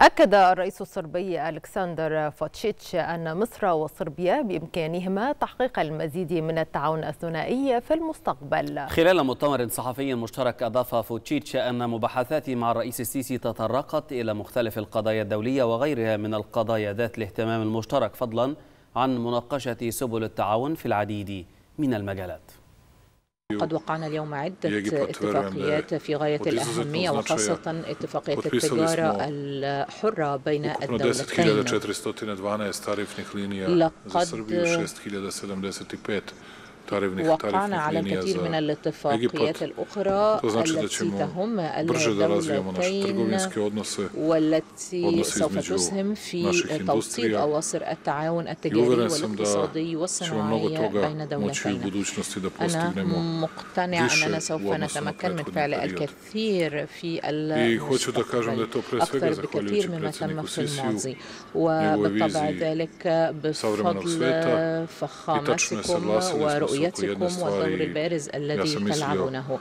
أكد الرئيس الصربي ألكسندر فوتشيتش أن مصر وصربيا بإمكانهما تحقيق المزيد من التعاون الثنائي في المستقبل. خلال مؤتمر صحفي مشترك أضاف فوتشيتش أن مباحثات مع الرئيس السيسي تطرقت إلى مختلف القضايا الدولية وغيرها من القضايا ذات الاهتمام المشترك فضلا عن مناقشة سبل التعاون في العديد من المجالات. قد وقعنا اليوم عدة اتفاقيات في غاية الأهمية وخاصة اتفاقية التجارة الحرة بين الدولتين. لقد وقعنا على الكثير من الاتفاقيات الأخرى التي تهم الدولتين والتي سوف تسهم في توطيد أواصر التعاون التجاري والاقتصادي والصناعي بين دولتين. أنا مقتنع أننا سوف نتمكن من فعل الكثير في المستقبل. أكثر بكثير مما تم في الماضي. وبالطبع ذلك بفضل فخامتكم ورؤيتكم. رؤيتكم والدور البارز الذي تلعبونه.